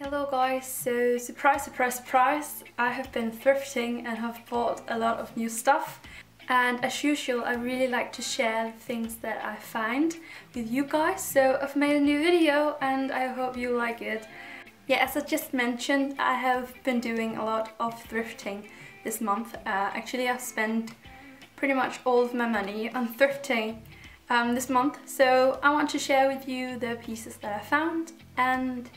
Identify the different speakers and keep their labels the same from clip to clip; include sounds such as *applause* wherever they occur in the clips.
Speaker 1: Hello guys, so surprise surprise surprise, I have been thrifting and have bought a lot of new stuff. And as usual I really like to share things that I find with you guys. So I've made a new video and I hope you like it. Yeah, as I just mentioned I have been doing a lot of thrifting this month. Uh, actually I've spent pretty much all of my money on thrifting um, this month. So I want to share with you the pieces that I found and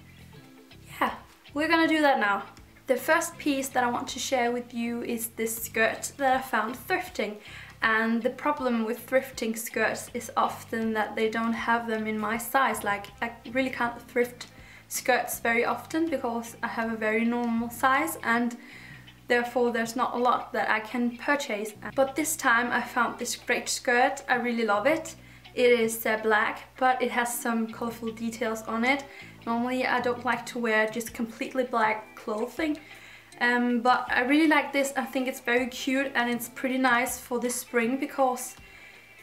Speaker 1: we're gonna do that now. The first piece that I want to share with you is this skirt that I found thrifting. And the problem with thrifting skirts is often that they don't have them in my size. Like, I really can't thrift skirts very often because I have a very normal size and therefore there's not a lot that I can purchase. But this time I found this great skirt, I really love it. It is uh, black, but it has some colorful details on it. Normally I don't like to wear just completely black clothing, um, but I really like this. I think it's very cute and it's pretty nice for this spring because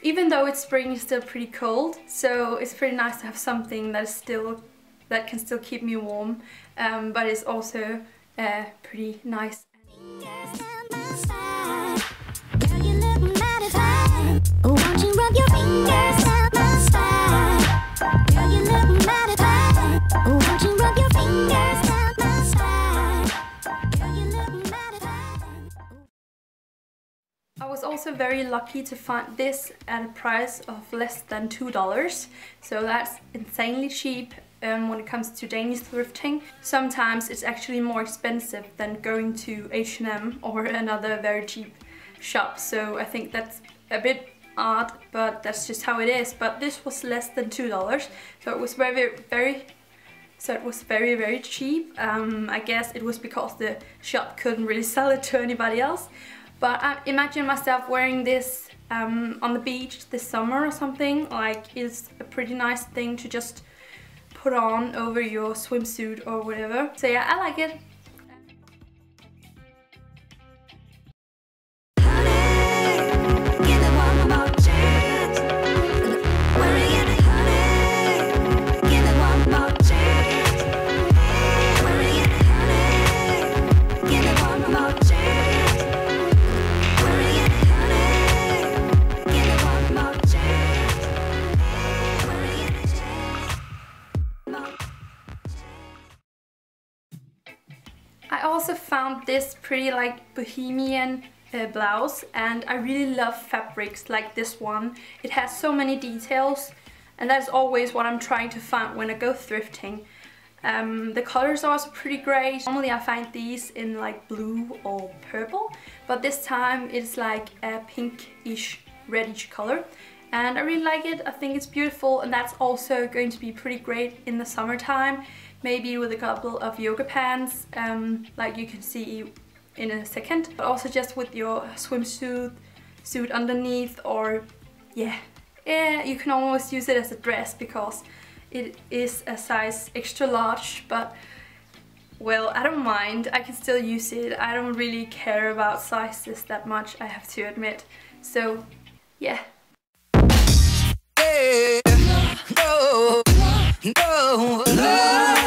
Speaker 1: even though it's spring, it's still pretty cold, so it's pretty nice to have something that is still that can still keep me warm, um, but it's also uh, pretty nice. I was also very lucky to find this at a price of less than $2. So that's insanely cheap um, when it comes to Danish thrifting. Sometimes it's actually more expensive than going to H&M or another very cheap shop. So I think that's a bit odd, but that's just how it is. But this was less than $2. So it was very, very so it was very very cheap um, I guess it was because the shop couldn't really *laughs* sell it to anybody else but I imagine myself wearing this um, on the beach this summer or something. Like it's a pretty nice thing to just put on over your swimsuit or whatever. So yeah, I like it. This pretty like bohemian uh, blouse and I really love fabrics like this one. It has so many details and that's always what I'm trying to find when I go thrifting. Um, the colors are also pretty great. Normally I find these in like blue or purple but this time it's like a pinkish reddish color and I really like it. I think it's beautiful and that's also going to be pretty great in the summertime maybe with a couple of yoga pants um, like you can see in a second but also just with your swimsuit suit underneath or yeah. Yeah you can almost use it as a dress because it is a size extra large but well I don't mind. I can still use it. I don't really care about sizes that much I have to admit. So yeah. No, no, no.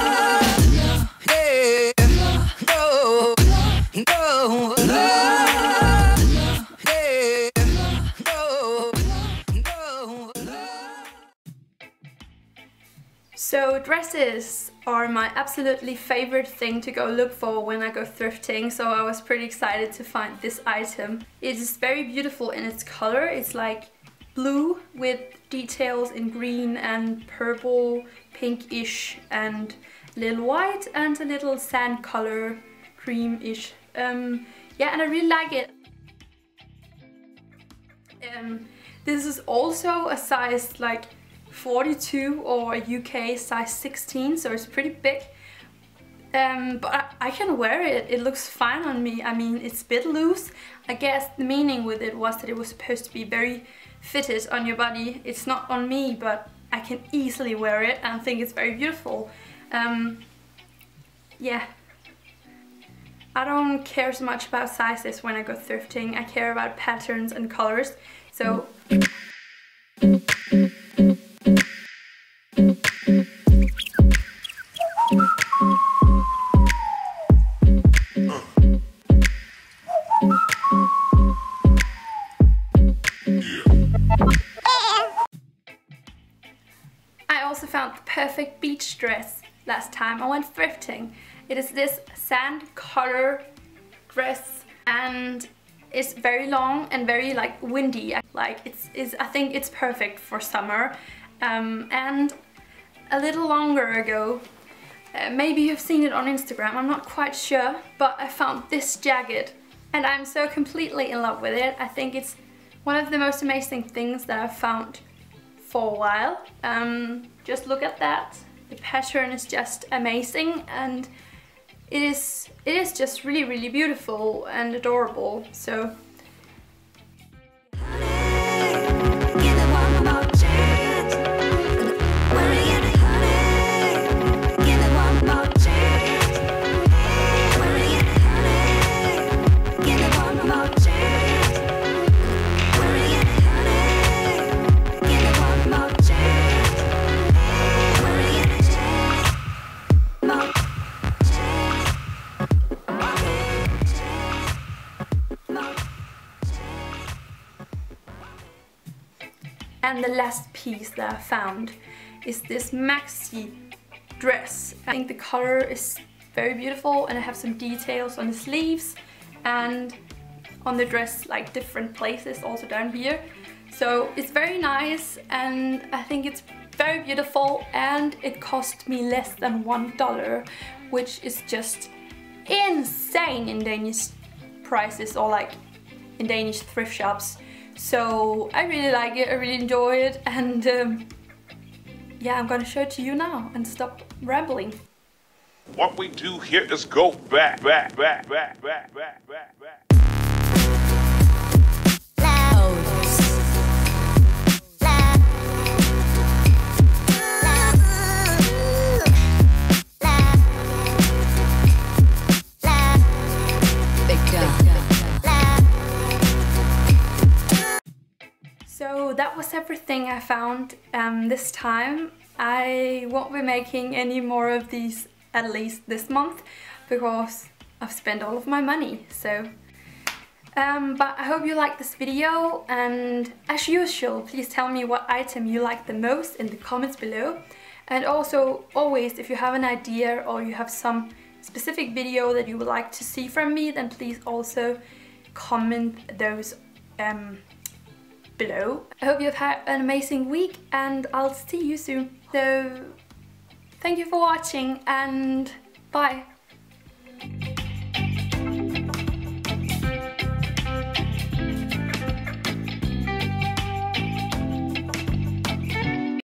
Speaker 1: So dresses are my absolutely favorite thing to go look for when I go thrifting so I was pretty excited to find this item. It is very beautiful in its color, it's like blue with details in green and purple, pinkish and little white and a little sand color, creamish. Um, yeah, and I really like it. Um, this is also a size like 42 or UK size 16, so it's pretty big. Um, but I, I, can wear it, it looks fine on me. I mean, it's a bit loose. I guess the meaning with it was that it was supposed to be very fitted on your body. It's not on me, but I can easily wear it and think it's very beautiful. Um, yeah. I don't care so much about sizes when I go thrifting. I care about patterns and colors. So... last time I went thrifting. It is this sand color dress and it's very long and very like windy. Like it's, it's I think it's perfect for summer. Um, and a little longer ago, uh, maybe you've seen it on Instagram, I'm not quite sure, but I found this jacket and I'm so completely in love with it. I think it's one of the most amazing things that I've found for a while. Um, just look at that. The pattern is just amazing and it is it is just really really beautiful and adorable so And the last piece that I found is this maxi dress. I think the color is very beautiful and I have some details on the sleeves and on the dress like different places also down here. So it's very nice and I think it's very beautiful and it cost me less than one dollar which is just insane in Danish prices or like in Danish thrift shops. So I really like it, I really enjoy it and um, yeah, I'm gonna show it to you now and stop rambling.
Speaker 2: What we do here is go back, back, back, back, back, back, back, back.
Speaker 1: Everything I found um, this time. I won't be making any more of these at least this month because I've spent all of my money so um, but I hope you liked this video and as usual please tell me what item you like the most in the comments below and also always if you have an idea or you have some specific video that you would like to see from me then please also comment those um, below. I hope you've had an amazing week and I'll see you soon. So thank you for watching and bye.